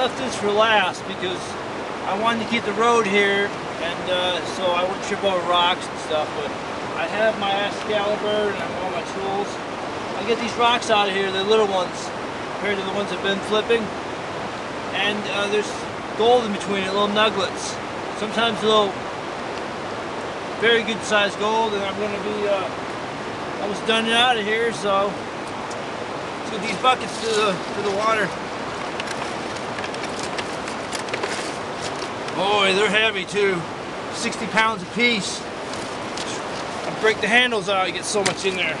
left this for last because I wanted to keep the road here and uh, so I wouldn't trip over rocks and stuff. But I have my Excalibur and have all my tools. I get these rocks out of here, the little ones, compared to the ones I've been flipping. And uh, there's gold in between it, little nuggets. Sometimes little very good sized gold and I'm going to be uh, almost done out of here so let's get these buckets to the, to the water. Boy, they're heavy too. 60 pounds a piece. I break the handles out, you get so much in there.